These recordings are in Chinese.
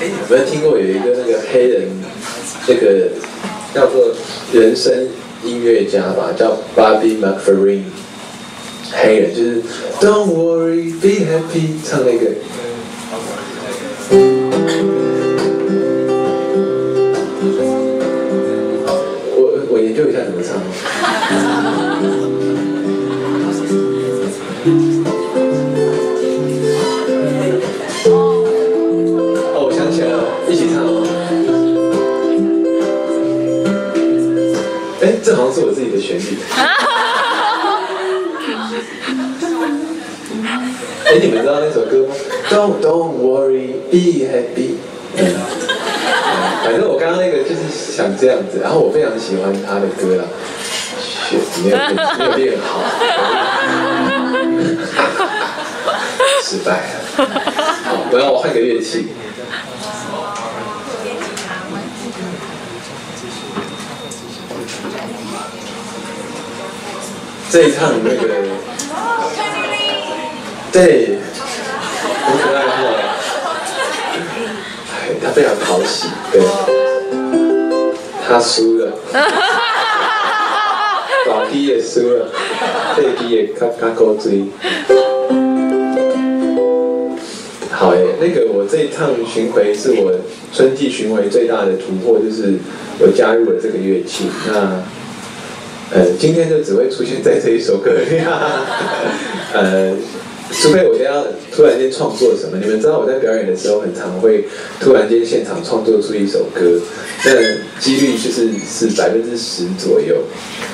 哎，有没有听过有一个那个黑人，那个叫做人生音乐家吧，叫 Bobby McFerrin，黑人就是 Don't worry, be happy，唱那个。这好像是我自己的旋律。哎，你们知道那首歌吗？Don't Don't worry, be happy。反正我刚刚那个就是想这样子，然后我非常喜欢他的歌啦。雪没有变没有变好，失败了。好，我要我换个乐器。这一趟那个，对，很可爱哈。哎，他非常讨喜，对，他输了，老弟也输了，背弟也卡卡勾追。好诶，那个我这一趟巡回是我春季巡回最大的突破，就是我加入了这个乐器。那呃，今天就只会出现在这一首歌里，呃，除非我要突然间创作什么。你们知道我在表演的时候，很常会突然间现场创作出一首歌，那几率就是是百分之十左右，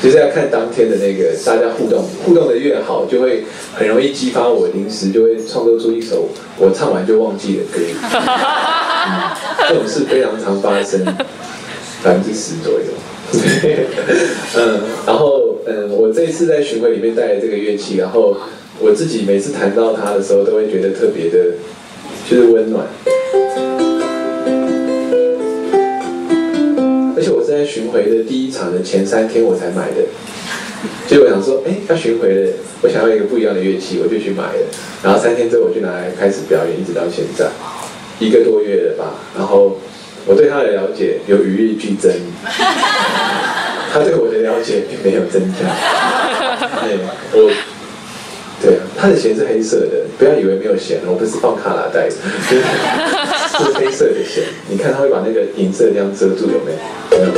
就是要看当天的那个大家互动，互动的越好，就会很容易激发我临时就会创作出一首我唱完就忘记的歌。嗯，这种事非常常发生，百分之十左右。嗯，然后嗯，我这次在巡回里面带来这个乐器，然后我自己每次弹到它的时候，都会觉得特别的，就是温暖。而且我是在巡回的第一场的前三天我才买的，所以我想说，哎，要巡回了，我想要一个不一样的乐器，我就去买了。然后三天之后我就拿来开始表演，一直到现在一个多月了吧，然后。我对他的了解有与日俱增，他对我的了解并没有增加。对，我，对啊，他的弦是黑色的，不要以为没有弦，我不是放卡拉带的，是黑色的弦。你看他会把那个银色这样遮住，有没有？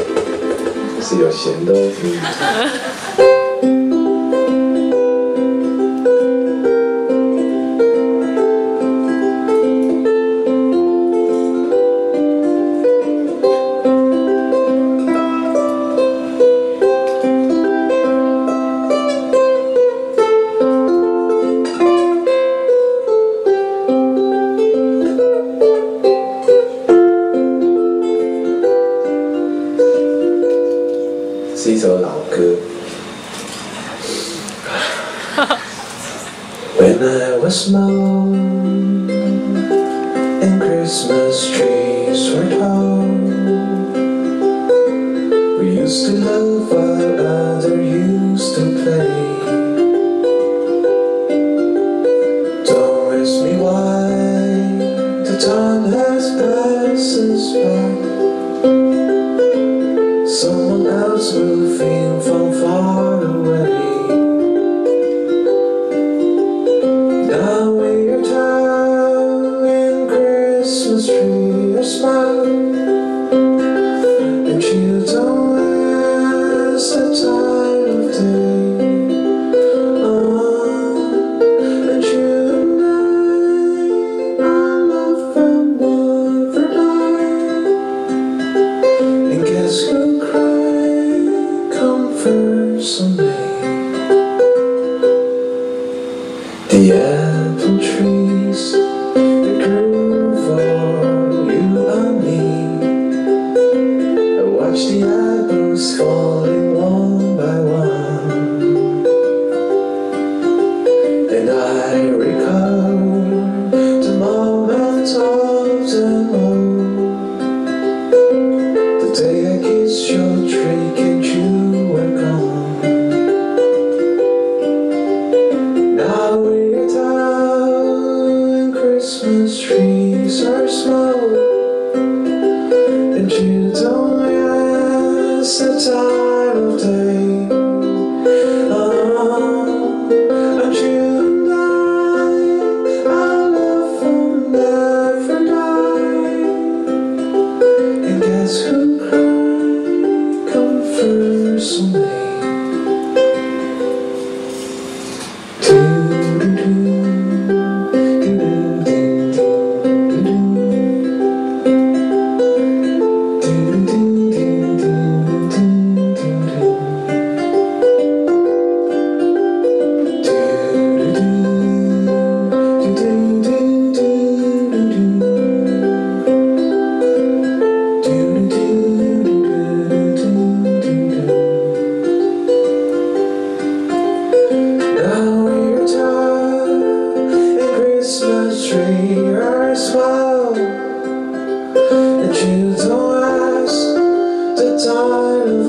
是有弦的哦。是一首老歌。When I was small and Christmas trees were tall, we used to love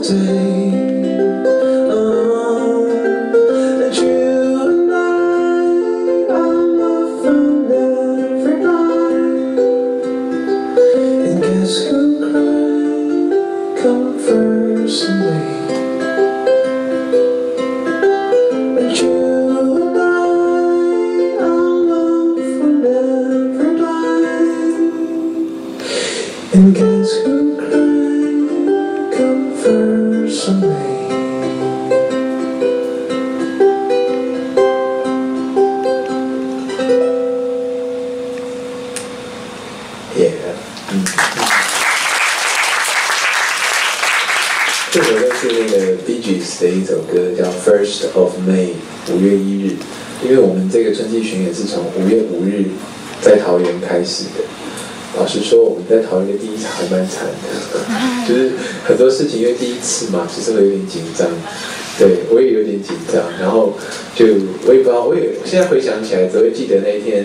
Day. May. Yeah，嗯。这首歌是那个 Bee Gees 的一首歌，叫《First of May》，五月一日。因为我们这个春季巡演是从五月五日在桃园开始的。老实说，我们在讨论的第一场还蛮惨的，就是很多事情因为第一次嘛，其实会有点紧张。对我也有点紧张，然后就我也不知道，我也现在回想起来，只会记得那一天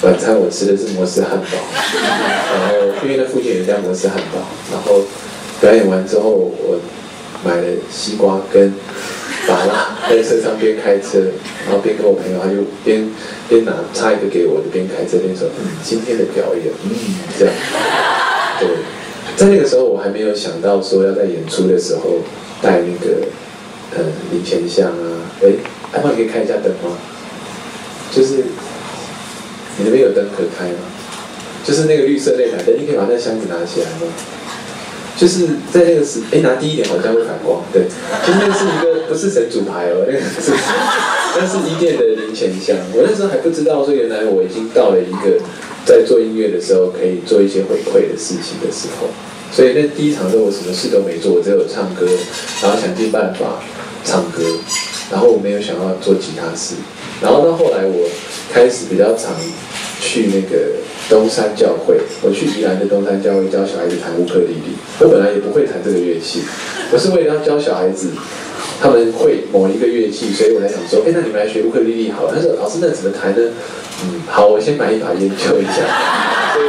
晚餐我吃的是摩斯汉堡，然后因为那附近有一家摩斯汉堡，然后表演完之后，我买了西瓜跟麻辣，在车上边开车，然后边跟我朋友，他就边边拿插一个给我就，边开车边说，嗯，今天的表演，嗯，这样，对，在那个时候我还没有想到说要在演出的时候带那个呃零钱箱啊，哎，阿妈你可以开一下灯吗？就是你那边有灯可开吗？就是那个绿色那台灯，你可以把那箱子拿起来吗？就是在那个时，哎，拿低一点好像会反光，对，就是那是一个不是神主牌哦，那个是，那是一店的零钱箱。我那时候还不知道说原来我已经到了一个在做音乐的时候可以做一些回馈的事情的时候，所以那第一场的时候我什么事都没做，我只有唱歌，然后想尽办法唱歌，然后我没有想要做其他事，然后到后来我开始比较常去那个东山教会，我去宜兰的东山教会教小孩子弹乌克丽丽。我本来也不会弹这个乐器，我是为了要教小孩子，他们会某一个乐器，所以我才想说，哎，那你们来学乌克丽丽好了。他说，老师那怎么弹呢？嗯，好，我先买一把研究一下。所以，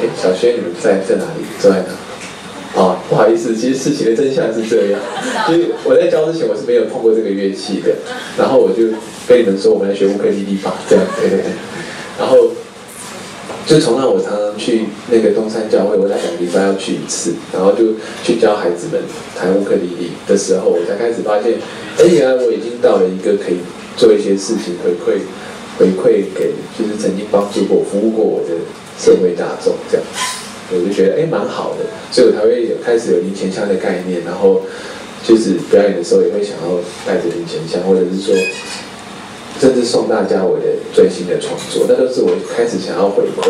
哎，小轩你们在在哪里？坐在哪？啊，不好意思，其实事情的真相是这样，就是我在教之前我是没有碰过这个乐器的，然后我就跟你们说，我们来学乌克丽丽吧，这样对对对，然后。就从那我常常去那个东山教会，我在两礼拜要去一次，然后就去教孩子们弹乌克丽丽的时候，我才开始发现，哎，原来我已经到了一个可以做一些事情回馈回馈给就是曾经帮助过、服务过我的社会大众这样，我就觉得哎蛮好的，所以我才会有开始有零钱箱的概念，然后就是表演的时候也会想要带着零钱箱，或者是说。甚至送大家我的最新的创作，那都是我开始想要回馈。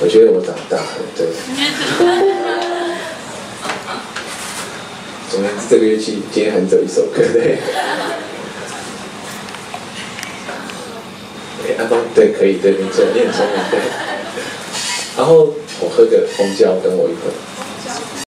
我觉得我长大了，对。总之，这个乐器今天很走一首歌，对。哎，安芳，对，可以，对，没错，你很聪明，对。然后我喝个蜂胶，等我一会儿。